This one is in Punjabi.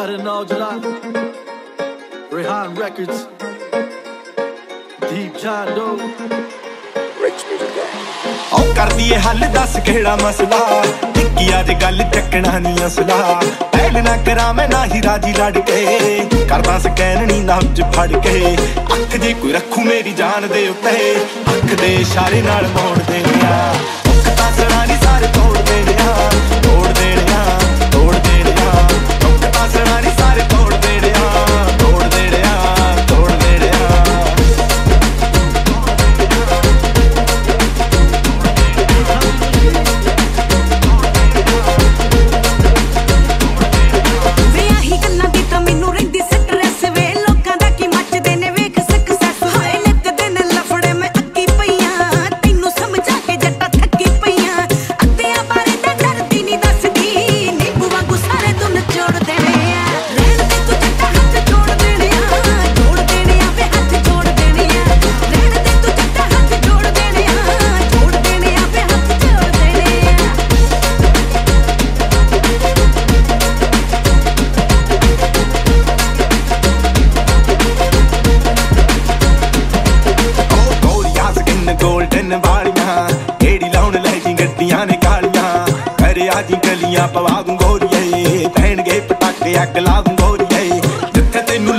ਘਰ ਨੌਜਲਾ Rehan Records. Deep John Doe. Rich music ਕਰਦੀ ਏ ਹੱਲ ਦੱਸ ਕਿਹੜਾ ਮਸਲਾ ਟਿੱਕੀ ਅੱਜ ਗੱਲ ਚੱਕਣਾ ਨਹੀਂ ਅਸਲਾ ਐਲ ਨਾ ਕਰਾਂ ਮੈਂ ਨਾ ਹੀ ਰਾਜੀ ਲੜ ਕੇ ਕਰਦਾ ਸਕੈਨ ਨਹੀਂ ਨਬਜ ਫੜ ਕੇ ਅੱਖ ਜੇ ਕੋਈ ਰੱਖੂ ਮੇਰੀ ਜਾਨ ਦੇ ਉੱਤੇ ਅੱਖ ਦੇ ਇਸ਼ਾਰੇ ਨਾਲ ਮੋੜ ਦੇ ਆ ਗੋਲਡਨ ਵਾਲੀਆਂ। ਢੇੜੀ ਲਾਉਣ ਲੈ ਜੀ ਗੱਡੀਆਂ ਨੇ ਕਾਲੀਆਂ। ਘਰੇ ਆ ਜੀ ਗਲੀਆਂ ਪਵਾ ਦੂੰ ਗੋਰੀਏ। ਪਹਿਣਗੇ ਪਟਾਕੇ ਅੱਗ ਲਾ ਦੂੰ ਜਿੱਥੇ ਤੈਨੂੰ